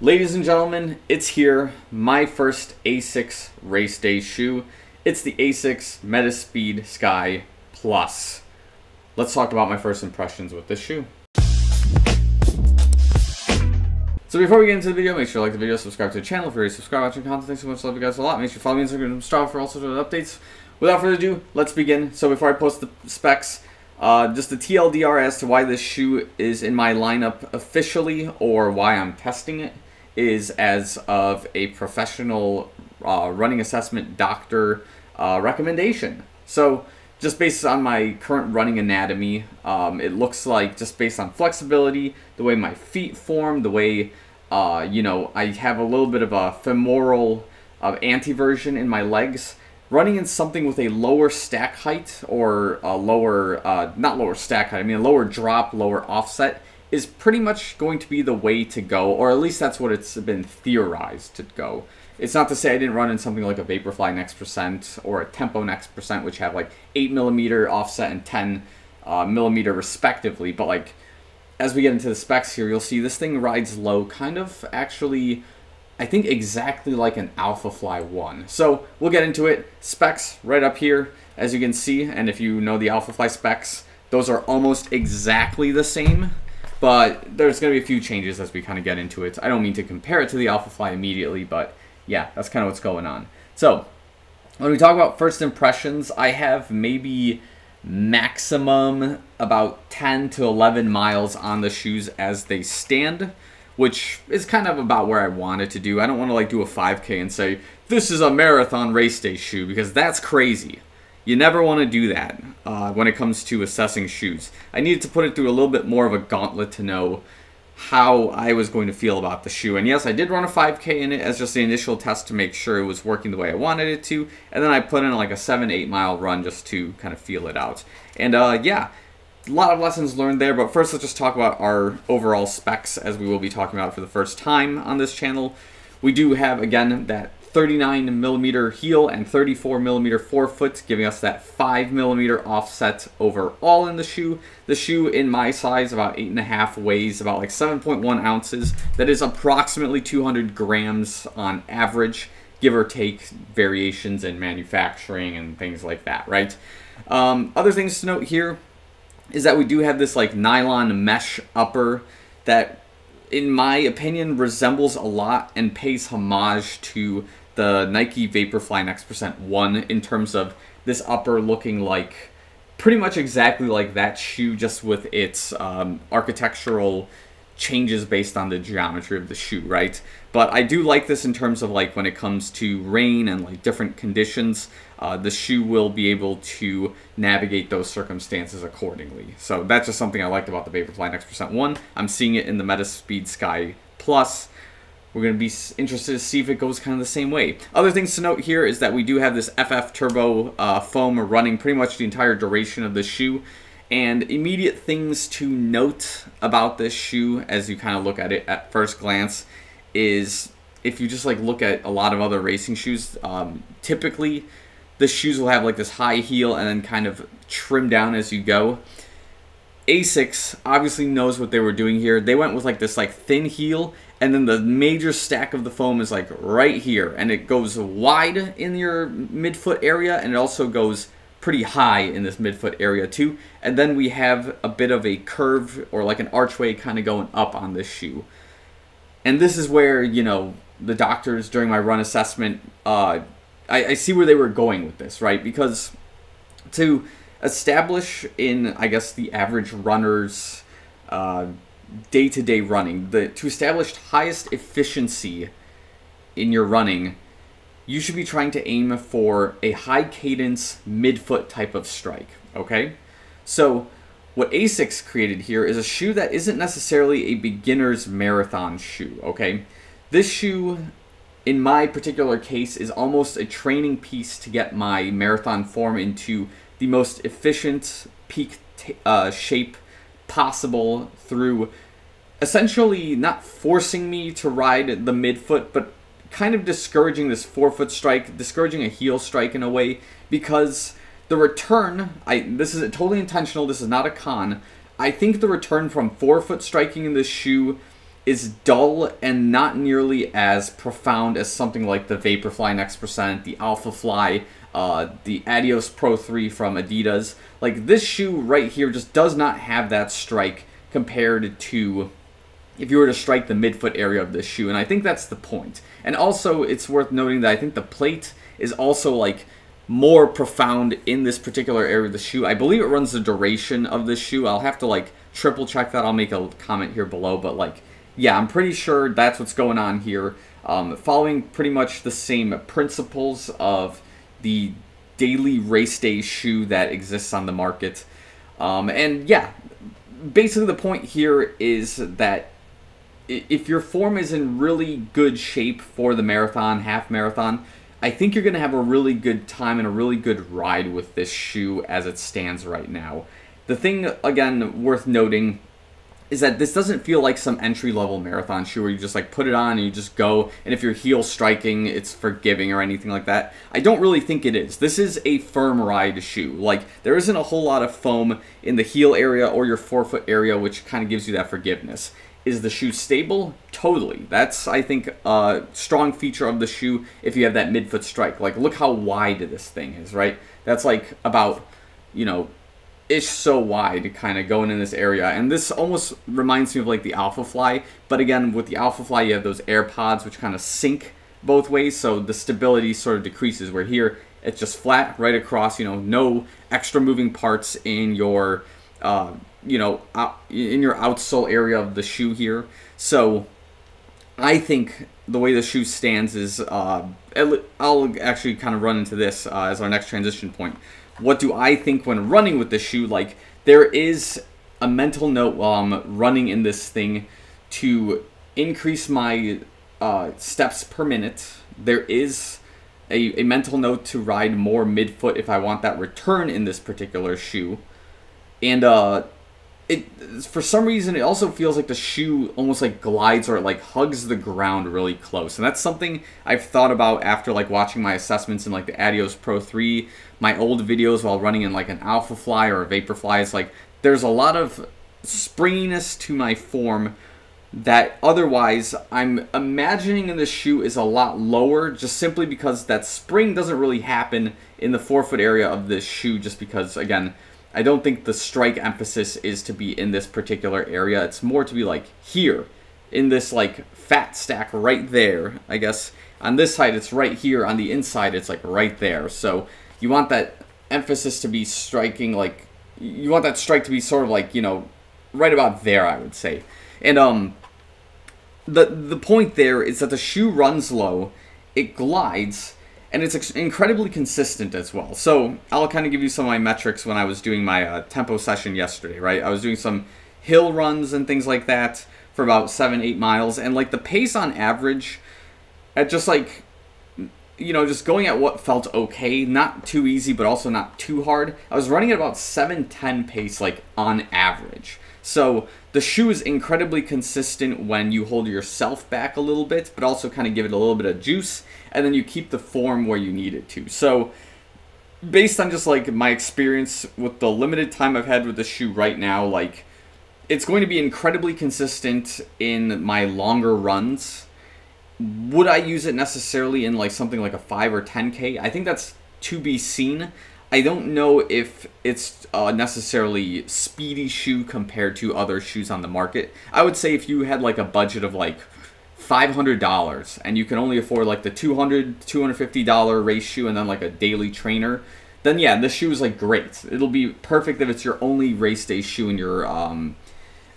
Ladies and gentlemen, it's here, my first ASICS race day shoe. It's the ASICS Metaspeed Sky Plus. Let's talk about my first impressions with this shoe. So before we get into the video, make sure to like the video, subscribe to the channel if you're already subscribed watching content. Thanks so much, love you guys a lot. Make sure you follow me on Instagram and Strava for all sorts of updates. Without further ado, let's begin. So before I post the specs, uh, just the TLDR as to why this shoe is in my lineup officially or why I'm testing it is as of a professional uh, running assessment doctor uh, recommendation. So just based on my current running anatomy, um, it looks like just based on flexibility, the way my feet form, the way, uh, you know, I have a little bit of a femoral uh, anteversion in my legs running in something with a lower stack height or a lower, uh, not lower stack height, I mean a lower drop, lower offset is pretty much going to be the way to go, or at least that's what it's been theorized to go. It's not to say I didn't run in something like a Vaporfly Next Percent or a Tempo Next Percent, which have like 8 millimeter offset and 10 uh, millimeter respectively, but like as we get into the specs here, you'll see this thing rides low, kind of actually I think exactly like an Alphafly 1. So we'll get into it. Specs right up here, as you can see, and if you know the Alphafly specs, those are almost exactly the same, but there's going to be a few changes as we kind of get into it. I don't mean to compare it to the Alphafly immediately, but yeah, that's kind of what's going on. So when we talk about first impressions, I have maybe maximum about 10 to 11 miles on the shoes as they stand which is kind of about where I wanted to do. I don't want to like do a 5K and say, this is a marathon race day shoe, because that's crazy. You never want to do that uh, when it comes to assessing shoes. I needed to put it through a little bit more of a gauntlet to know how I was going to feel about the shoe. And yes, I did run a 5K in it as just the initial test to make sure it was working the way I wanted it to. And then I put in like a 7 8 mile run just to kind of feel it out. And uh, yeah, a lot of lessons learned there, but first let's just talk about our overall specs as we will be talking about for the first time on this channel. We do have, again, that 39 millimeter heel and 34 millimeter forefoot, giving us that 5 millimeter offset overall in the shoe. The shoe in my size, about 8.5, weighs about like 7.1 ounces. That is approximately 200 grams on average, give or take variations in manufacturing and things like that, right? Um, other things to note here is that we do have this like nylon mesh upper that in my opinion resembles a lot and pays homage to the Nike Vaporfly Next Percent 1 in terms of this upper looking like pretty much exactly like that shoe just with its um, architectural changes based on the geometry of the shoe, right? But I do like this in terms of like when it comes to rain and like different conditions, uh, the shoe will be able to navigate those circumstances accordingly. So that's just something I liked about the Vaporfly Next Percent 1. I'm seeing it in the Metaspeed Sky Plus. We're going to be interested to see if it goes kind of the same way. Other things to note here is that we do have this FF Turbo uh, foam running pretty much the entire duration of the shoe. And immediate things to note about this shoe as you kind of look at it at first glance is if you just like look at a lot of other racing shoes, um, typically the shoes will have like this high heel and then kind of trim down as you go. Asics obviously knows what they were doing here. They went with like this like thin heel and then the major stack of the foam is like right here and it goes wide in your midfoot area and it also goes pretty high in this midfoot area too. And then we have a bit of a curve or like an archway kind of going up on this shoe. And this is where, you know, the doctors during my run assessment, uh, I, I see where they were going with this, right? Because to establish in, I guess, the average runner's day to day running, the, to establish highest efficiency in your running, you should be trying to aim for a high cadence midfoot type of strike, okay? So, what ASICS created here is a shoe that isn't necessarily a beginner's marathon shoe, okay? This shoe, in my particular case, is almost a training piece to get my marathon form into the most efficient peak uh, shape possible through essentially not forcing me to ride the midfoot, but kind of discouraging this forefoot strike, discouraging a heel strike in a way, because the return, I this is totally intentional, this is not a con. I think the return from forefoot striking in this shoe is dull and not nearly as profound as something like the Vaporfly Next Percent, the Alpha Fly, uh, the Adios Pro 3 from Adidas. Like this shoe right here just does not have that strike compared to if you were to strike the midfoot area of this shoe, and I think that's the point. And also, it's worth noting that I think the plate is also like more profound in this particular area of the shoe. I believe it runs the duration of this shoe. I'll have to like triple check that. I'll make a comment here below, but like, yeah, I'm pretty sure that's what's going on here. Um, following pretty much the same principles of the daily race day shoe that exists on the market. Um, and yeah, basically the point here is that if your form is in really good shape for the marathon, half marathon, I think you're going to have a really good time and a really good ride with this shoe as it stands right now. The thing, again, worth noting is that this doesn't feel like some entry level marathon shoe where you just like put it on and you just go and if you're heel striking it's forgiving or anything like that. I don't really think it is. This is a firm ride shoe. Like there isn't a whole lot of foam in the heel area or your forefoot area which kind of gives you that forgiveness is the shoe stable? Totally. That's, I think, a strong feature of the shoe if you have that midfoot strike. Like, look how wide this thing is, right? That's like about, you know, ish so wide kind of going in this area. And this almost reminds me of like the Alpha Fly. But again, with the Alpha Fly, you have those air pods which kind of sink both ways. So the stability sort of decreases. Where here, it's just flat right across, you know, no extra moving parts in your uh, you know, out, in your outsole area of the shoe here. So I think the way the shoe stands is, uh, I'll actually kind of run into this uh, as our next transition point. What do I think when running with the shoe? Like, there is a mental note while I'm running in this thing to increase my uh, steps per minute. There is a, a mental note to ride more midfoot if I want that return in this particular shoe. And uh, it for some reason it also feels like the shoe almost like glides or it like hugs the ground really close. And that's something i've thought about after like watching my assessments in like the adios pro 3 my old videos while running in like an alpha fly or a vapor fly. It's like there's a lot of springiness to my form that otherwise i'm imagining in the shoe is a lot lower just simply because that spring doesn't really happen in the forefoot area of this shoe just because again I don't think the strike emphasis is to be in this particular area. It's more to be like here, in this like fat stack right there. I guess on this side it's right here. On the inside it's like right there. So you want that emphasis to be striking like you want that strike to be sort of like you know right about there. I would say, and um the the point there is that the shoe runs low, it glides and it's incredibly consistent as well. So I'll kind of give you some of my metrics when I was doing my uh, tempo session yesterday, right? I was doing some hill runs and things like that for about seven, eight miles, and like the pace on average, at just like, you know, just going at what felt okay, not too easy, but also not too hard. I was running at about 710 pace, like on average. So the shoe is incredibly consistent when you hold yourself back a little bit, but also kind of give it a little bit of juice, and then you keep the form where you need it to. So based on just like my experience with the limited time I've had with the shoe right now, like it's going to be incredibly consistent in my longer runs. Would I use it necessarily in like something like a 5 or 10k? I think that's to be seen. I don't know if it's uh, necessarily speedy shoe compared to other shoes on the market. I would say if you had like a budget of like $500 and you can only afford like the $200 $250 race shoe and then like a daily trainer, then yeah, this shoe is like great. It'll be perfect if it's your only race day shoe in your um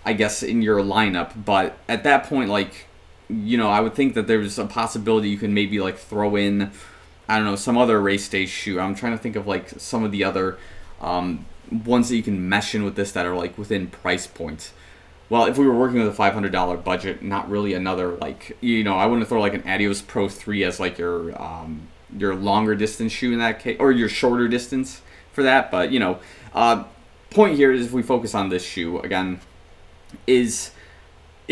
I guess in your lineup, but at that point like you know, I would think that there's a possibility you can maybe like throw in I don't know, some other race day shoe. I'm trying to think of like some of the other um, ones that you can mesh in with this that are like within price points. Well, if we were working with a $500 budget, not really another like you know, I wouldn't throw like an Adios Pro 3 as like your um, your longer distance shoe in that case, or your shorter distance for that. But you know, uh, point here is if we focus on this shoe again, is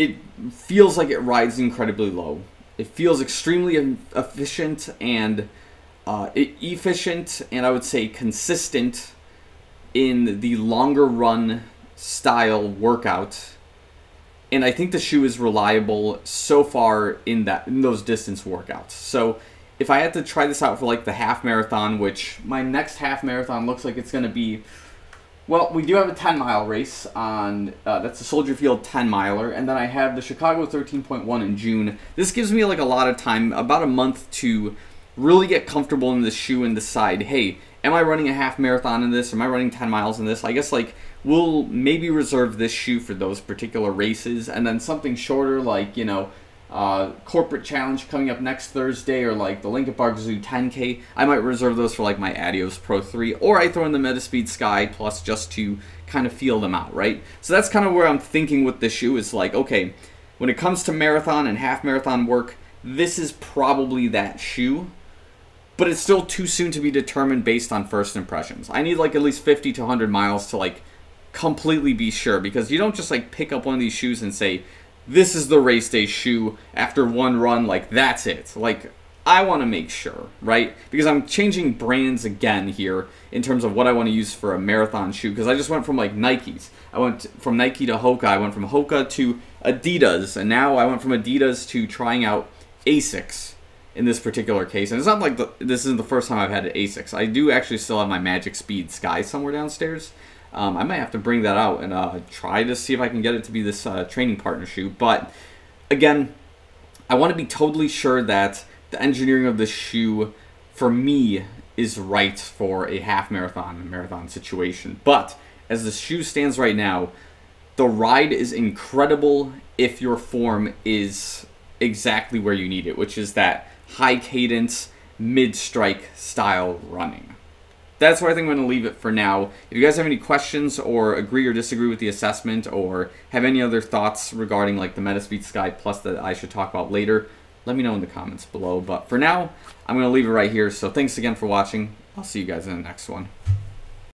it feels like it rides incredibly low. It feels extremely efficient and uh, efficient and I would say consistent in the longer run style workout and I think the shoe is reliable so far in that in those distance workouts. So if I had to try this out for like the half marathon, which my next half marathon looks like it's going to be, well, we do have a 10 mile race on uh, that's the Soldier Field 10 miler, and then I have the Chicago 13.1 in June. This gives me like a lot of time, about a month to really get comfortable in the shoe and decide, hey, am I running a half marathon in this? Am I running 10 miles in this? I guess like we'll maybe reserve this shoe for those particular races, and then something shorter like you know. Uh, corporate challenge coming up next Thursday, or like the Lincoln Park Zoo 10K. I might reserve those for like my Adios Pro 3, or I throw in the Metaspeed Sky Plus just to kind of feel them out, right? So that's kind of where I'm thinking with this shoe. Is like, okay, when it comes to marathon and half marathon work, this is probably that shoe but it's still too soon to be determined based on first impressions. I need like at least 50 to 100 miles to like completely be sure because you don't just like pick up one of these shoes and say this is the race day shoe after one run like that's it. Like I want to make sure, right? Because I'm changing brands again here in terms of what I want to use for a marathon shoe because I just went from like Nikes. I went from Nike to Hoka. I went from Hoka to Adidas and now I went from Adidas to trying out Asics in this particular case. And it's not like the, this isn't the first time I've had an Asics. I do actually still have my Magic Speed Sky somewhere downstairs. Um, I might have to bring that out and uh, try to see if I can get it to be this uh, training partner shoe. But again, I want to be totally sure that the engineering of this shoe, for me, is right for a half marathon marathon situation. But as the shoe stands right now, the ride is incredible if your form is exactly where you need it, which is that high cadence, mid strike style running. That's where I think I'm going to leave it for now. If you guys have any questions or agree or disagree with the assessment or have any other thoughts regarding like the Metaspeed Sky Plus that I should talk about later, let me know in the comments below. But for now, I'm going to leave it right here. So thanks again for watching. I'll see you guys in the next one.